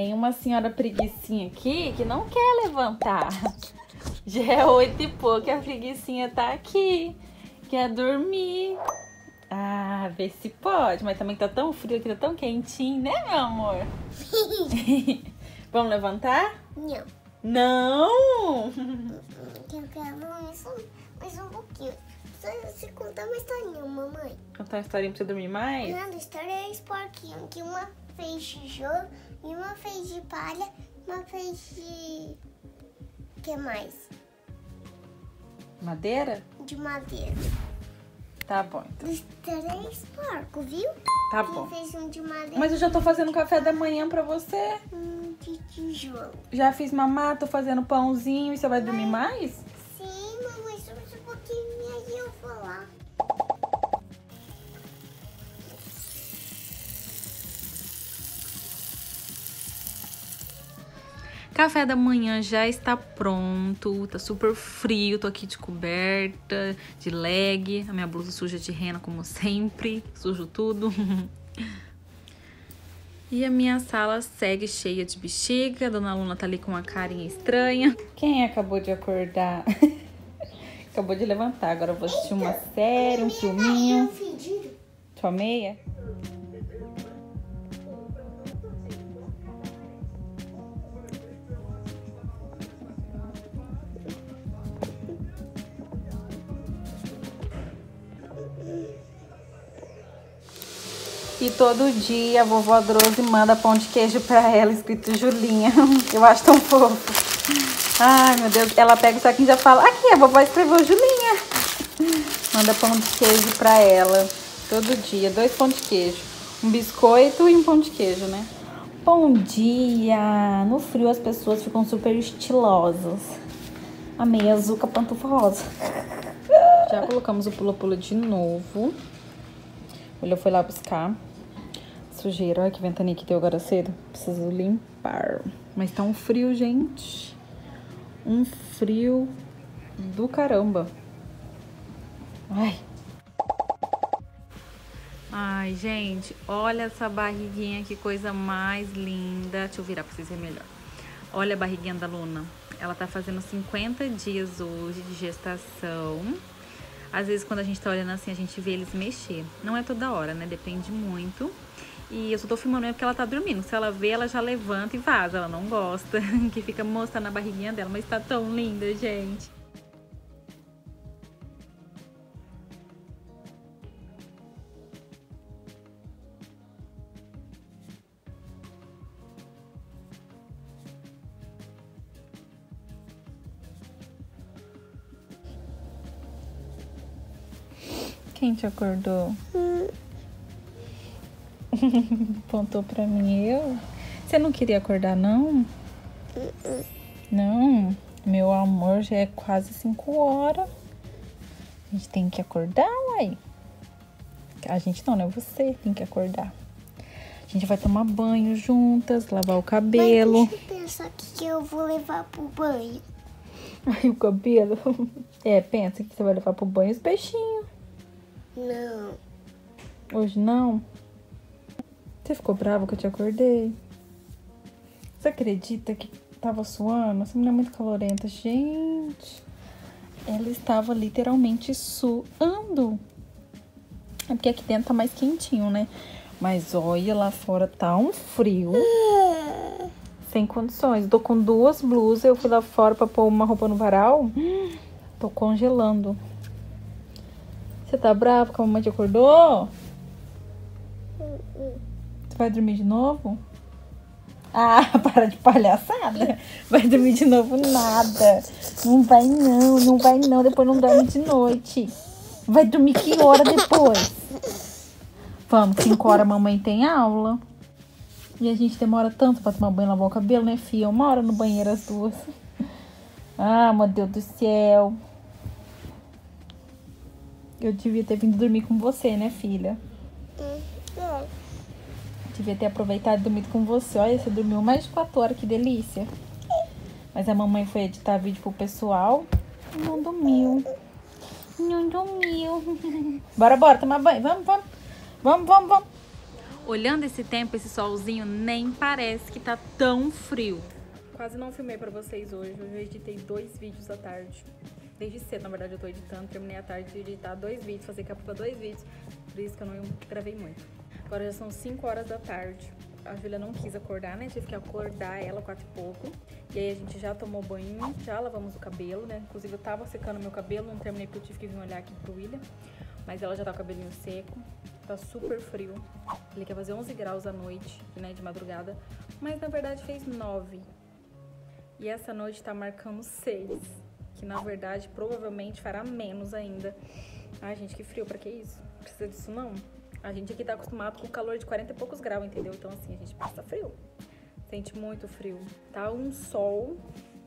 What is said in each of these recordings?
Tem uma senhora preguiçinha aqui que não quer levantar. Já é oito e pouco, a preguiçinha tá aqui. Quer dormir. Ah, vê se pode. Mas também tá tão frio aqui, tá tão quentinho, né, meu amor? Vamos levantar? Não. Não! Eu quero mais um, mais um pouquinho. Só se contar uma historinha, mamãe. Contar uma historinha pra você dormir mais? Nada, história é esse porquinho, que uma fez tijolo, e uma fez de palha, uma fez de... O que mais? Madeira? De madeira. Tá bom, então. Dos três porcos, viu? Tá Quem bom. fez um de madeira Mas eu já tô fazendo café da manhã pra você. um de tijolo. Já fiz mamá, tô fazendo pãozinho e você vai dormir mais? Café da manhã já está pronto, tá super frio, tô aqui de coberta, de leg, a minha blusa suja de rena como sempre, sujo tudo. E a minha sala segue cheia de bexiga, a dona Luna tá ali com uma carinha estranha. Quem acabou de acordar? acabou de levantar, agora eu vou assistir uma série, um filminho. Sua meia? Todo dia a vovó Drose manda pão de queijo pra ela, escrito Julinha. Eu acho tão fofo. Ai, meu Deus. Ela pega o saquinho e já fala: Aqui, a vovó escreveu Julinha. Manda pão de queijo pra ela. Todo dia. Dois pão de queijo. Um biscoito e um pão de queijo, né? Bom dia! No frio as pessoas ficam super estilosas. A meia azul com a pantufa rosa. Já colocamos o pula-pula de novo. William foi lá buscar. Sujeira, olha que ventania que deu agora cedo. Preciso limpar. Mas tá um frio, gente. Um frio do caramba. Ai. Ai, gente, olha essa barriguinha, que coisa mais linda. Deixa eu virar pra vocês verem melhor. Olha a barriguinha da Luna. Ela tá fazendo 50 dias hoje de gestação. Às vezes, quando a gente tá olhando assim, a gente vê eles mexer. Não é toda hora, né? Depende muito. E eu só tô filmando porque ela tá dormindo. Se ela vê, ela já levanta e vaza. Ela não gosta que fica mostrando a barriguinha dela. Mas tá tão linda, gente. Quem te acordou? Apontou pra mim, eu? Você não queria acordar, não? Não, meu amor, já é quase 5 horas. A gente tem que acordar, uai. A gente não, né? Você tem que acordar. A gente vai tomar banho juntas, lavar o cabelo. Mas deixa eu pensar o que que eu vou levar pro banho. Ai, o cabelo. É, pensa que você vai levar pro banho os peixinhos. Não. Hoje não? Você ficou bravo que eu te acordei? Você acredita que tava suando? Essa menina é muito calorenta. Gente, ela estava literalmente suando. É porque aqui dentro tá mais quentinho, né? Mas olha, lá fora tá um frio. Sem condições. Tô com duas blusas. Eu fui lá fora pra pôr uma roupa no varal. Tô congelando. Você tá bravo que a mamãe te acordou? Vai dormir de novo? Ah, para de palhaçada. Vai dormir de novo nada. Não vai não, não vai não. Depois não dorme de noite. Vai dormir que hora depois? Vamos, 5 horas a mamãe tem aula. E a gente demora tanto pra tomar banho lavar o cabelo, né, filha? Uma hora no banheiro as duas. Ah, meu Deus do céu. Eu devia ter vindo dormir com você, né, filha? Não. Devia ter aproveitado e dormido com você. Olha, você dormiu mais de 4 horas, que delícia. Mas a mamãe foi editar vídeo pro pessoal. e Não dormiu. Não dormiu. Bora, bora, tomar banho. Vamos, vamos. Vamos, vamos, vamos. Olhando esse tempo, esse solzinho, nem parece que tá tão frio. Quase não filmei pra vocês hoje. Hoje eu editei dois vídeos à tarde. Desde cedo, na verdade, eu tô editando. Terminei a tarde de editar dois vídeos, fazer capa pra dois vídeos. Por isso que eu não gravei muito. Agora já são 5 horas da tarde. A Júlia não quis acordar, né? Tive que acordar ela quatro e pouco. E aí a gente já tomou banho, já lavamos o cabelo, né? Inclusive eu tava secando meu cabelo, não terminei porque eu tive que vir olhar aqui pro William. Mas ela já tá com o cabelinho seco. Tá super frio. Ele quer fazer 11 graus à noite, né? De madrugada. Mas na verdade fez 9. E essa noite tá marcando 6. Que na verdade provavelmente fará menos ainda. Ai, gente, que frio, pra que isso? Precisa disso não? A gente aqui tá acostumado com calor de 40 e poucos graus, entendeu? Então, assim, a gente passa frio. Sente muito frio. Tá um sol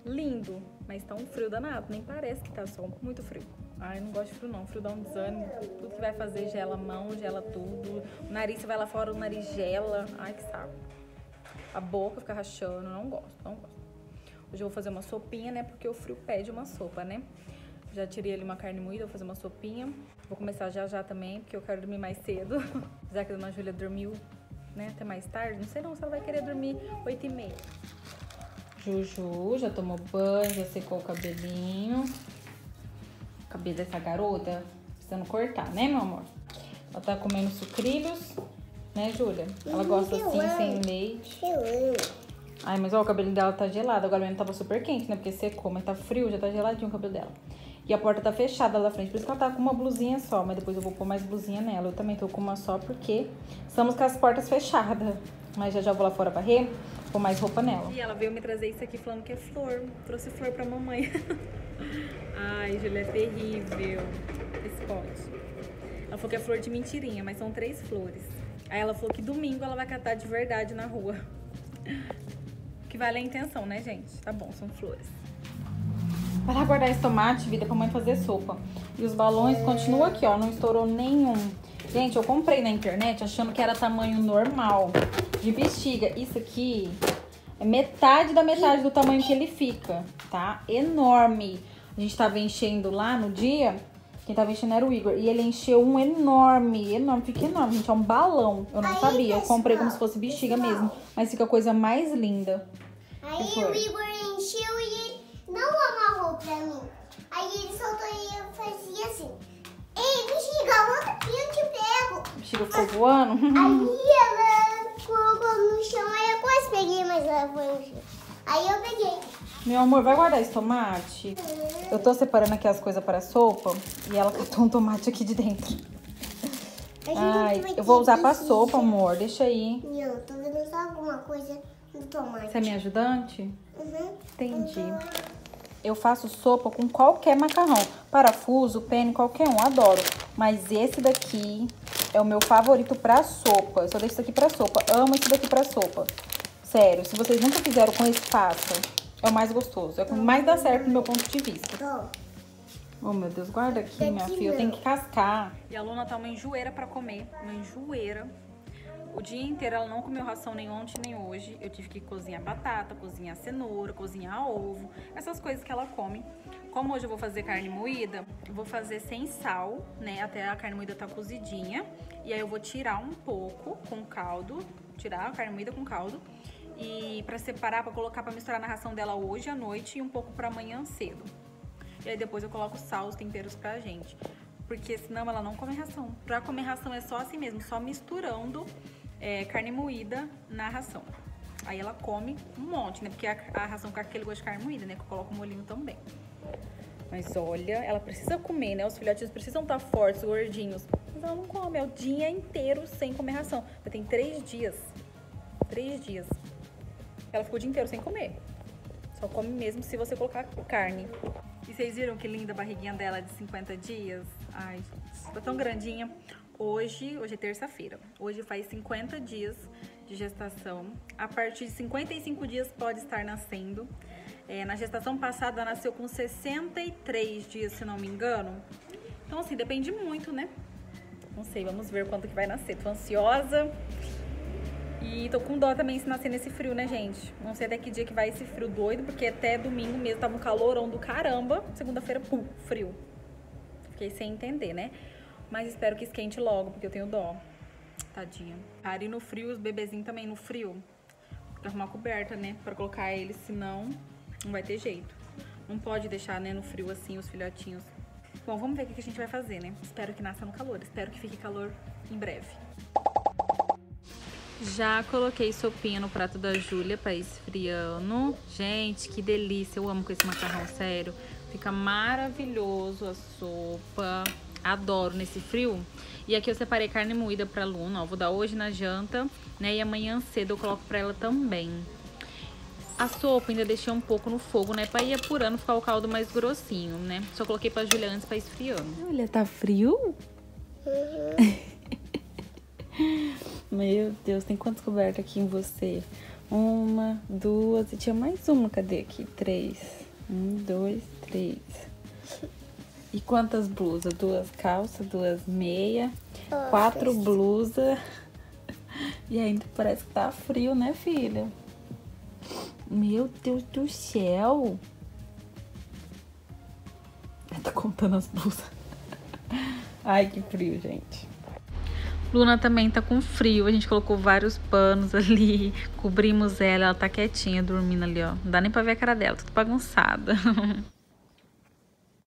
lindo, mas tá um frio danado. Nem parece que tá sol, muito frio. Ai, não gosto de frio não. Frio dá um desânimo. Tudo que vai fazer gela a mão, gela tudo. O nariz, você vai lá fora, o nariz gela. Ai, que saco. A boca fica rachando. Não gosto, não gosto. Hoje eu vou fazer uma sopinha, né? Porque o frio pede uma sopa, né? Já tirei ali uma carne moída, vou fazer uma sopinha. Vou começar já já também, porque eu quero dormir mais cedo. Já que a dona Júlia dormiu, né, até mais tarde. Não sei não se ela vai querer dormir 8 e meia. Juju já tomou banho, já secou o cabelinho. O cabelo dessa garota precisando cortar, né, meu amor? Ela tá comendo sucrilhos, né, Júlia? Ela gosta assim, sem leite. Ai, mas ó, o cabelinho dela tá gelado. Agora mesmo tava super quente, né? Porque secou, mas tá frio, já tá geladinho o cabelo dela. E a porta tá fechada lá na frente, por isso que ela tá com uma blusinha só. Mas depois eu vou pôr mais blusinha nela. Eu também tô com uma só porque estamos com as portas fechadas. Mas já já vou lá fora varrer, pôr mais roupa nela. E ela veio me trazer isso aqui falando que é flor. Trouxe flor pra mamãe. Ai, Julia, é terrível esse pote. Ela falou que é flor de mentirinha, mas são três flores. Aí ela falou que domingo ela vai catar de verdade na rua. Que vale a intenção, né, gente? Tá bom, são flores. Vai lá guardar esse tomate, vida, pra mãe fazer sopa. E os balões continuam aqui, ó, não estourou nenhum. Gente, eu comprei na internet achando que era tamanho normal de bexiga. Isso aqui é metade da metade do tamanho que ele fica, tá? Enorme. A gente tava enchendo lá no dia, quem tava enchendo era o Igor. E ele encheu um enorme, enorme, fica enorme, gente. É um balão. Eu não Aí, sabia. Eu comprei como se fosse bexiga mesmo. Mas fica a coisa mais linda. Aí o Igor encheu e ele não pra mim. Aí ele soltou e eu fazia assim. Ei, bexiga, volta aqui, eu te pego. Bexiga ficou voando? Aí ela colocou no chão, aí eu quase peguei, mas ela foi no chão. Aí eu peguei. Meu amor, vai guardar esse tomate? Eu tô separando aqui as coisas para a sopa e ela catou um tomate aqui de dentro. Ai, eu vou usar pra sopa, amor. Deixa aí. Não, tô vendo só alguma coisa no tomate. Você é minha ajudante? Uhum. Entendi. Eu faço sopa com qualquer macarrão. Parafuso, pene, qualquer um. Adoro. Mas esse daqui é o meu favorito pra sopa. Eu só deixo isso aqui pra sopa. Amo esse daqui pra sopa. Sério, se vocês nunca fizeram com esse, façam. É o mais gostoso. É o que mais dá certo no meu ponto de vista. Oh, meu Deus, guarda aqui, minha filha. Eu tenho que cascar. E a Luna tá uma enjoeira pra comer. Uma enjoeira. O dia inteiro ela não comeu ração nem ontem nem hoje. Eu tive que cozinhar batata, cozinhar cenoura, cozinhar ovo, essas coisas que ela come. Como hoje eu vou fazer carne moída, eu vou fazer sem sal, né? Até a carne moída tá cozidinha. E aí eu vou tirar um pouco com caldo, tirar a carne moída com caldo. E pra separar, pra colocar, pra misturar na ração dela hoje à noite e um pouco pra amanhã cedo. E aí depois eu coloco sal, os temperos pra gente. Porque senão ela não come ração. Pra comer ração é só assim mesmo, só misturando é, carne moída na ração. Aí ela come um monte, né? Porque a, a ração aquele gosto de carne moída, né? Que eu coloco molinho também. Mas olha, ela precisa comer, né? Os filhotes precisam estar tá fortes, gordinhos. Mas ela não come, é o dia inteiro sem comer ração. Já tem três dias. Três dias. Ela ficou o dia inteiro sem comer. Só come mesmo se você colocar carne. E vocês viram que linda a barriguinha dela de 50 dias? Ai, gente, tão grandinha. Hoje, hoje é terça-feira. Hoje faz 50 dias de gestação. A partir de 55 dias pode estar nascendo. É, na gestação passada nasceu com 63 dias, se não me engano. Então, assim, depende muito, né? Não sei, vamos ver quanto que vai nascer. Tô ansiosa. E tô com dó também se nascer nesse frio, né, gente? Não sei até que dia que vai esse frio doido, porque até domingo mesmo tava um calorão do caramba. Segunda-feira, pum, frio. Fiquei sem entender, né? Mas espero que esquente logo, porque eu tenho dó. Tadinha. Ari no frio, os bebezinhos também no frio. Tem que arrumar coberta, né? Pra colocar eles, senão não vai ter jeito. Não pode deixar, né, no frio assim, os filhotinhos. Bom, vamos ver o que a gente vai fazer, né? Espero que nasça no calor. Espero que fique calor em breve. Já coloquei sopinha no prato da Júlia pra esfriando. Gente, que delícia. Eu amo com esse macarrão, sério. Fica maravilhoso a sopa. Adoro nesse frio. E aqui eu separei carne moída pra Luna, ó. Vou dar hoje na janta, né? E amanhã cedo eu coloco pra ela também. A sopa ainda deixei um pouco no fogo, né? Pra ir apurando, ficar o caldo mais grossinho, né? Só coloquei pra Julia antes pra esfriando. Olha, tá frio? Uhum. Meu Deus, tem quantas cobertas aqui em você? Uma, duas, e tinha mais uma, cadê aqui? Três. Um, dois, três. E quantas blusas? Duas calças, duas meias, quatro blusas. E ainda parece que tá frio, né, filha? Meu Deus do céu! Ela tá contando as blusas. Ai, que frio, gente. Luna também tá com frio, a gente colocou vários panos ali, cobrimos ela, ela tá quietinha dormindo ali, ó. Não dá nem pra ver a cara dela, tudo bagunçada.